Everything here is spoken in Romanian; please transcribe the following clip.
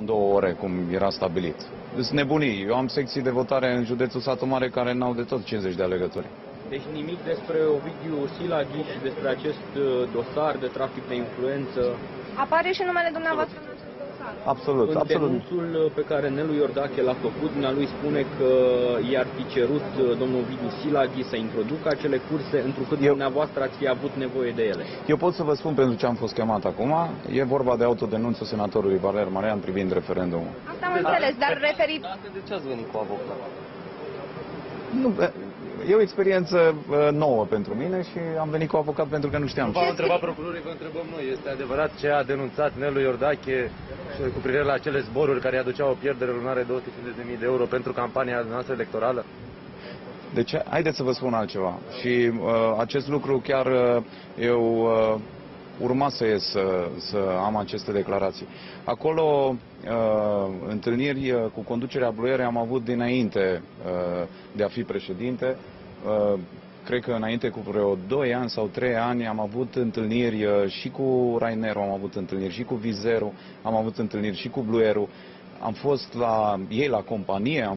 în două ore, cum era stabilit. Sunt nebunii. Eu am secții de votare în județul Satu Mare care n-au de tot 50 de alegători. Deci nimic despre Ovidiu Silaghi și despre acest uh, dosar de trafic de influență. Apare și numele dumneavoastră în acest dosar. Absolut, În absolut. denunțul uh, pe care Nelu Iordache l-a făcut, dumnealui spune că i-ar fi cerut uh, domnul Ovidiu Silaghi să introducă acele curse, întrucât Eu- dumneavoastră ați fi avut nevoie de ele. Eu pot să vă spun pentru ce am fost chemat acum. E vorba de autodenunțul senatorului Valer Marian privind referendumul. Asta am înțeles, dar referit... De ce ați venit cu avocat? Nu, e o experiență uh, nouă pentru mine și am venit cu avocat pentru că nu știam. V-au întrebat procurorii, vă întrebăm noi. Este adevărat ce a denunțat Nelu Iordache cu privire la acele zboruri care aduceau o pierdere lunară de 250.000 de euro pentru campania noastră electorală? Deci, haideți să vă spun altceva. Și uh, acest lucru chiar uh, eu uh, urma să ies să, să am aceste declarații. Acolo, uh, întâlniri uh, cu conducerea Bluiere am avut dinainte uh, de a fi președinte. Uh, cred că înainte cu vreo 2 ani sau 3 ani am avut întâlniri uh, și cu Raineru, am avut întâlniri și cu Vizeru, am avut întâlniri și cu Bluieru. Am fost la ei la companie, am